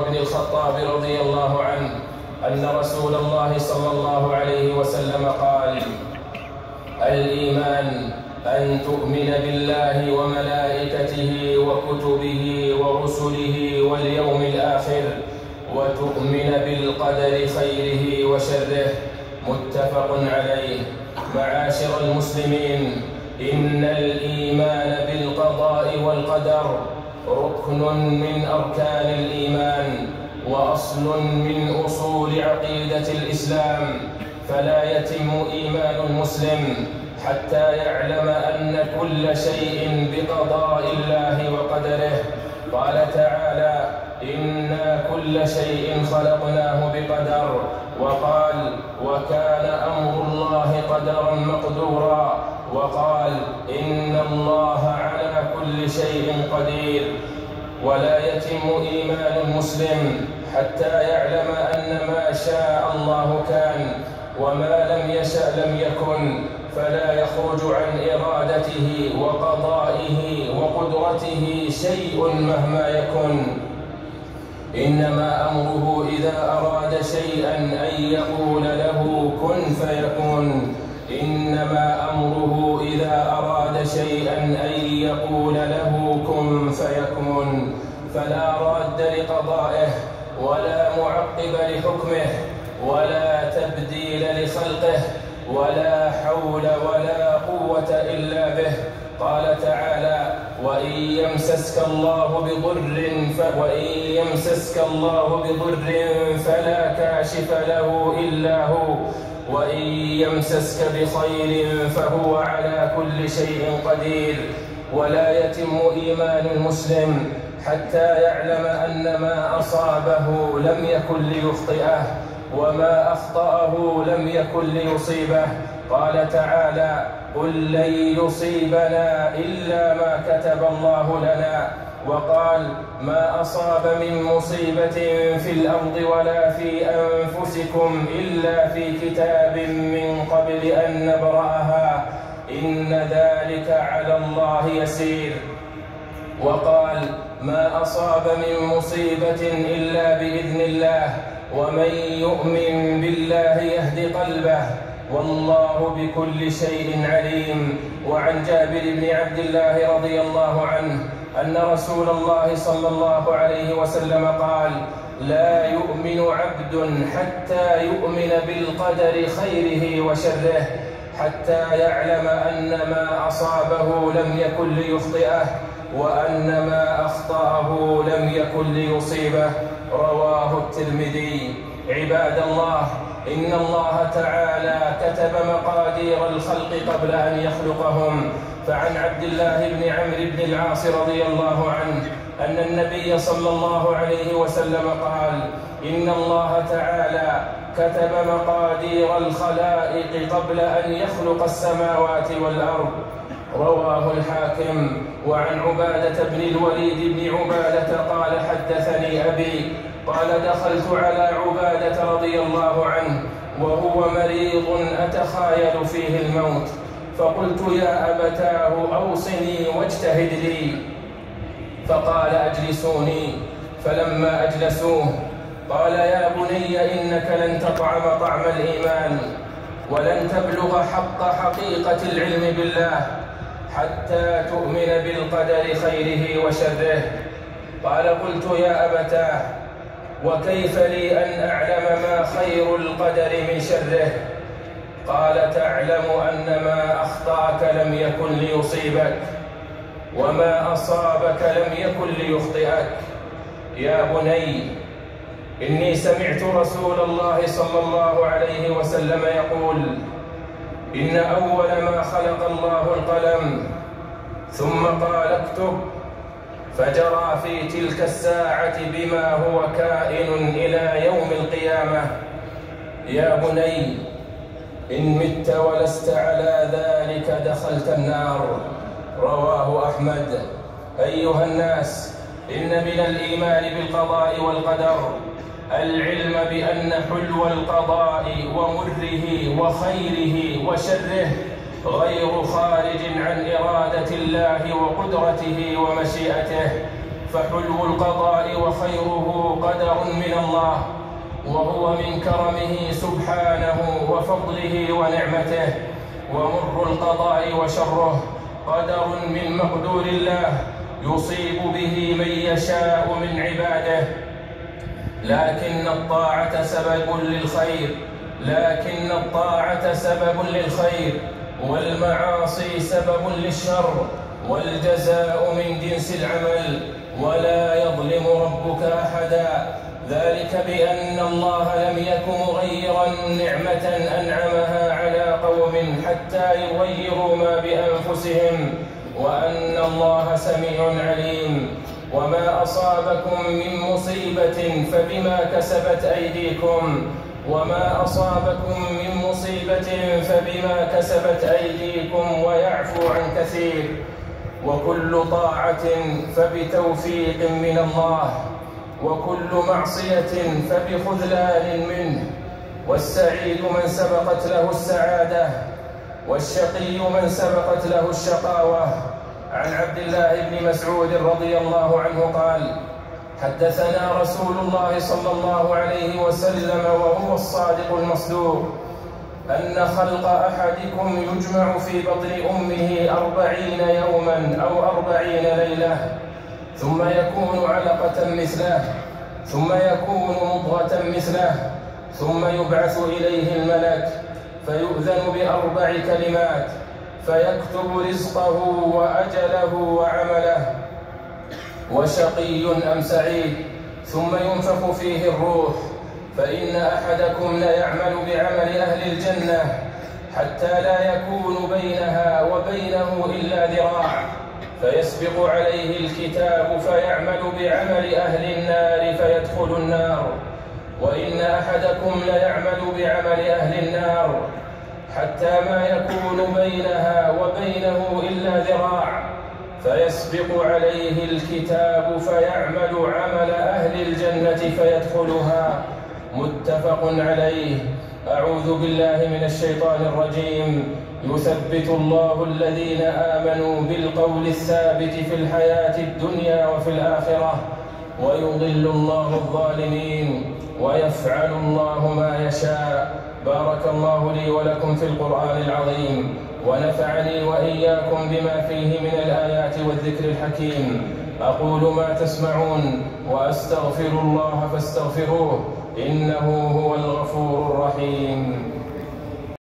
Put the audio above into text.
بن الخطاب رضي الله عنه أن رسول الله صلى الله عليه وسلم قال الإيمان أن تؤمن بالله وملائكته وكتبه ورسله واليوم الآخر وتؤمن بالقدر خيره وشره متفق عليه. معاشر المسلمين إن الإيمان بالقضاء والقدر ركن من أركان الإيمان وأصل من أصول عقيدة الإسلام. فلا يتم إيمان المسلم حتى يعلم أن كل شيء بقضاء الله وقدره. قال تعالى إنا كل شيء خلقناه بقدر. وقال وكان أمر الله قدرا مقدورا. وقال إن الله على كل شيء قدير ولا يتم إيمان المسلم حتى يعلم أن ما شاء الله كان وما لم يشأ لم يكن فلا يخرج عن إرادته وقضائه وقدرته شيء مهما يكن. إنما أمره إذا أراد شيئا أن يقول له كن فيكون. إنما أمره إذا أراد شيئا أن يقول له كن فيكون. فلا راد لقضائه ولا معقب لحكمه ولا تبديل لخلقه ولا حول ولا قوة إلا به. قال تعالى وإن يمسسك الله بضر وإن يمسسك الله بضر فلا كاشف له إلا هو. وإن يمسسك بخير فهو على كل شيء قدير. ولا يتم إيمان المسلم حتى يعلم أن ما أصابه لم يكن ليخطئه وما أخطأه لم يكن ليصيبه. قال تعالى قل لن يصيبنا إلا ما كتب الله لنا. وقال ما أصاب من مصيبة في الأرض ولا في أنفسكم إلا في كتاب من قبل أن نبرأها. إن ذلك على الله يسير. وقال ما أصاب من مصيبة إلا بإذن الله ومن يؤمن بالله يهد قلبه. والله بكل شيء عليم. وعن جابر بن عبد الله رضي الله عنه أن رسول الله صلى الله عليه وسلم قال لا يؤمن عبد حتى يؤمن بالقدر خيره وشره حتى يعلم أن ما أصابه لم يكن ليخطئه وأن ما أخطأه لم يكن ليصيبه. رواه الترمذي. عباد الله إن الله تعالى كتب مقادير الخلق قبل أن يخلقهم. فعن عبد الله بن عمرو بن العاص رضي الله عنه أن النبي صلى الله عليه وسلم قال إن الله تعالى كتب مقادير الخلائق قبل أن يخلق السماوات والأرض. رواه الحاكم. وعن عبادة بن الوليد بن عبادة قال حدثني أبي قال دخلت على عبادة رضي الله عنه وهو مريض أتخايل فيه الموت. فقلت يا أبتاه أوصني واجتهد لي. فقال أجلسوني. فلما أجلسوه قال يا بني إنك لن تطعم طعم الإيمان ولن تبلغ حق حقيقة العلم بالله حتى تؤمن بالقدر خيره وشره. قال قلت يا أبتاه وكيف لي أن أعلم ما خير القدر من شره؟ قال تعلم أن ما أخطأك لم يكن ليصيبك وما أصابك لم يكن ليخطئك. يا بني إني سمعت رسول الله صلى الله عليه وسلم يقول إن أول ما خلق الله القلم ثم قال اكتب فجرى في تلك الساعة بما هو كائن إلى يوم القيامة. يا بني إن مت ولست على ذلك دخلت النار. رواه أحمد. أيها الناس إن من الإيمان بالقضاء والقدر العلم بأن حلو القضاء ومره وخيره وشره غير خارج عن إرادة الله وقدرته ومشيئته فحلو القضاء وخيره قدر من الله. وهو من كرمه سبحانه وفضله ونعمته ومر القضاء وشره قدر من مقدور الله يصيب به من يشاء من عباده. لكن الطاعة سبب للخير لكن الطاعة سبب للخير والمعاصي سبب للشر والجزاء من جنس العمل ولا يظلم ربك أحدا. ذلك بأن الله لم يك مغيرا نعمة أنعمها على قوم حتى يغيروا ما بأنفسهم وأن الله سميع عليم. وما أصابكم من مصيبة فبما كسبت أيديكم. وما أصابكم من مصيبة فبما كسبت أيديكم ويعفو عن كثير. وكل طاعة فبتوفيق من الله. وكل معصية فبخذلان منه والسعيد من سبقت له السعادة والشقي من سبقت له الشقاوة. عن عبد الله بن مسعود رضي الله عنه قال حدثنا رسول الله صلى الله عليه وسلم وهو الصادق المصدوق أن خلق أحدكم يجمع في بطن أمه أربعين يوما أو أربعين ليلة. ثم يكون علقة مثله ثم يكون مضغة مثله ثم يبعث إليه الملك فيؤذن بأربع كلمات فيكتب رزقه وأجله وعمله. وشقي أم سعيد؟ ثم ينفخ فيه الروح فإن أحدكم ليعمل بعمل أهل الجنة حتى لا يكون بينها وبينه إلا ذراع. فيسبق عليه الكتاب فيعمل بعمل أهل النار فيدخل النار. وإن أحدكم ليعمل بعمل أهل النار حتى ما يكون بينها وبينه إلا ذراع. فيسبق عليه الكتاب فيعمل عمل أهل الجنة فيدخلها. متفق عليه. أعوذ بالله من الشيطان الرجيم. يثبت الله الذين آمنوا بالقول الثابت في الحياة الدنيا وفي الآخرة ويضل الله الظالمين ويفعل الله ما يشاء. بارك الله لي ولكم في القرآن العظيم ونفعني وإياكم بما فيه من الآيات والذكر الحكيم. أقول ما تسمعون وأستغفر الله فاستغفروه إنه هو الغفور الرحيم.